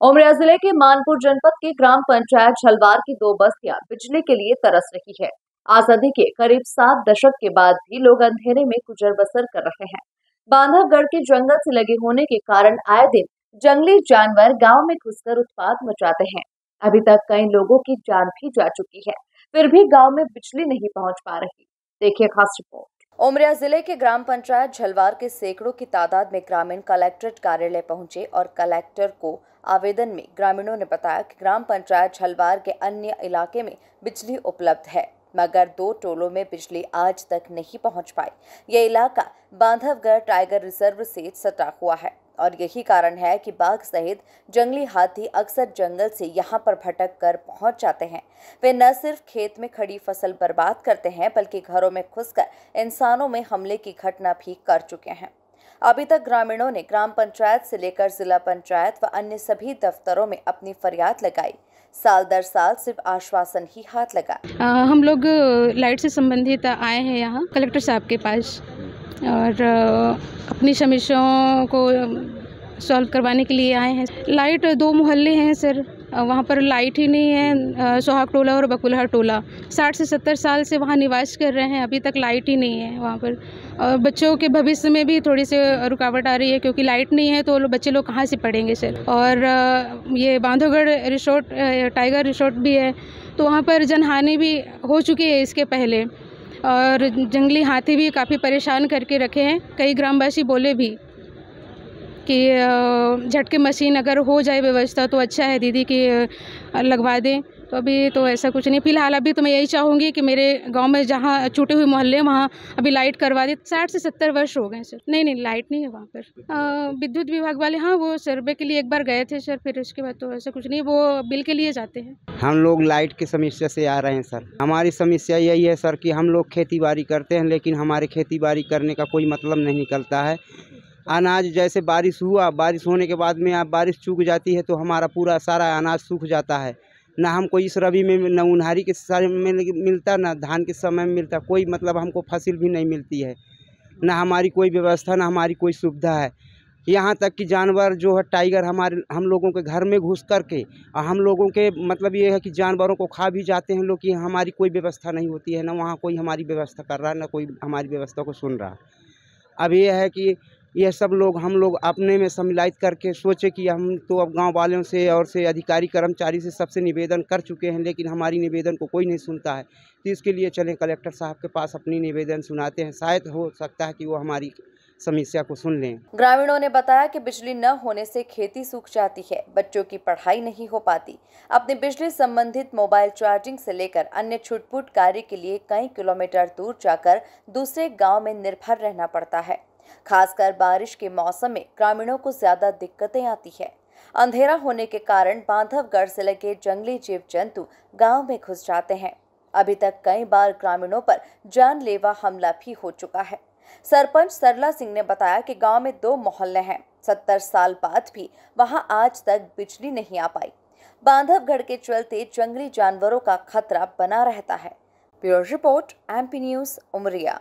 उमरिया ज़िले के मानपुर जनपद के ग्राम पंचायत झलवार की दो बस्तियाँ बिजली के लिए तरस रही है। आज़ादी के करीब सात दशक के बाद भी लोग अंधेरे में गुजर बसर कर रहे हैं। बांधवगढ़ के जंगल से लगे होने के कारण आए दिन जंगली जानवर गाँव में घुसकर उत्पाद मचाते हैं। अभी तक कई लोगों की जान भी जा चुकी है, फिर भी गाँव में बिजली नहीं पहुँच पा रही। देखिए खास रिपोर्ट। उमरिया ज़िले के ग्राम पंचायत झलवार के सैकड़ों की तादाद में ग्रामीण कलेक्ट्रेट कार्यालय पहुँचे और कलेक्टर को आवेदन में ग्रामीणों ने बताया कि ग्राम पंचायत झलवार के अन्य इलाके में बिजली उपलब्ध है, मगर दो टोलों में बिजली आज तक नहीं पहुँच पाई। यह इलाका बांधवगढ़ टाइगर रिज़र्व से सटा हुआ है। और यही कारण है कि बाघ सहित जंगली हाथी अक्सर जंगल से यहाँ पर भटक कर पहुँच जाते हैं। वे न सिर्फ़ खेत में खड़ी फ़सल बर्बाद करते हैं बल्कि घरों में घुसकर इंसानों में हमले की घटना भी कर चुके हैं। अभी तक ग्रामीणों ने ग्राम पंचायत से लेकर जिला पंचायत व अन्य सभी दफ्तरों में अपनी फरियाद लगाई। साल दर साल सिर्फ़ आश्वासन ही हाथ लगा आ, हम लोग लाइट से संबंधित आए हैं यहाँ कलेक्टर साहब के पास। और अपनी समस्याओं को सॉल्व करवाने के लिए आए हैं। लाइट दो मोहल्ले हैं सर। वहाँ पर लाइट ही नहीं है सोहाग टोला और बकुलहर टोला। साठ से सत्तर साल से वहाँ निवास कर रहे हैं अभी तक लाइट ही नहीं है वहाँ पर। और बच्चों के भविष्य में भी थोड़ी सी रुकावट आ रही है क्योंकि लाइट नहीं है तो लो, बच्चे लोग कहाँ से पढ़ेंगे सर? और ये बांधवगढ़ रिसोर्ट टाइगर रिसोर्ट भी है तो वहाँ पर जनहानि भी हो चुकी है इसके पहले। और जंगली हाथी भी काफ़ी परेशान करके रखे हैं। कई ग्रामवासी बोले भी कि झटके मशीन अगर हो जाए व्यवस्था तो अच्छा है दीदी कि लगवा दें। तो अभी तो ऐसा कुछ नहीं। फ़िलहाल अभी तो मैं यही चाहूँगी कि मेरे गाँव में जहाँ छूटे हुए मोहल्ले वहाँ अभी लाइट करवा दे। साठ से सत्तर वर्ष हो गए सर। नहीं नहीं, लाइट नहीं है वहाँ पर। विद्युत विभाग वाले हाँ वो सर्वे के लिए एक बार गए थे सर, फिर उसके बाद तो ऐसा कुछ नहीं, वो बिल के लिए जाते हैं। हम लोग लाइट की समस्या से आ रहे हैं सर। हमारी समस्या यही है सर कि हम लोग खेती बाड़ी करते हैं, लेकिन हमारे खेती बाड़ी करने का कोई मतलब नहीं निकलता है। अनाज, जैसे बारिश हुआ, बारिश होने के बाद में आप बारिश चूक जाती है तो हमारा पूरा सारा अनाज सूख जाता है। ना हमको इस रबी में, न उन्हारी के समय में मिलता, ना धान के समय में मिलता। कोई मतलब हमको फ़सल भी नहीं मिलती है। ना हमारी कोई व्यवस्था, ना हमारी कोई सुविधा है। यहाँ तक कि जानवर जो है, टाइगर हमारे, हम लोगों के घर में घुस करके और हम लोगों के मतलब ये है कि जानवरों को खा भी जाते हैं लोग कि हमारी कोई व्यवस्था नहीं होती है, ना वहाँ कोई हमारी व्यवस्था कर रहा है ना कोई हमारी व्यवस्था को सुन रहा। अब ये है कि ये सब लोग, हम लोग अपने में सम्मिलित करके सोचे कि हम तो अब गाँव वालों से और से अधिकारी, कर्मचारी से सबसे निवेदन कर चुके हैं, लेकिन हमारी निवेदन को कोई नहीं सुनता है। तो इसके लिए चलें, कलेक्टर साहब के पास अपनी निवेदन सुनाते हैं। शायद हो सकता है कि वो हमारी समस्या को सुन लें। ग्रामीणों ने बताया कि बिजली न होने से खेती सूख जाती है, बच्चों की पढ़ाई नहीं हो पाती। अपने बिजली संबंधित मोबाइल चार्जिंग से लेकर अन्य छुटपुट कार्य के लिए कई किलोमीटर दूर जाकर दूसरे गाँव में निर्भर रहना पड़ता है। खासकर बारिश के मौसम में ग्रामीणों को ज़्यादा दिक्कतें आती है। अंधेरा होने के कारण बांधवगढ़ से लगे जंगली जीव जंतु गाँव में घुस जाते हैं। अभी तक कई बार ग्रामीणों पर जानलेवा हमला भी हो चुका है। सरपंच सरला सिंह ने बताया कि गाँव में दो मोहल्ले हैं। सत्तर साल बाद भी वहाँ आज तक बिजली नहीं आ पाई। बांधवगढ़ के चलते जंगली जानवरों का खतरा बना रहता है। Bureau report, MP news, Umaria.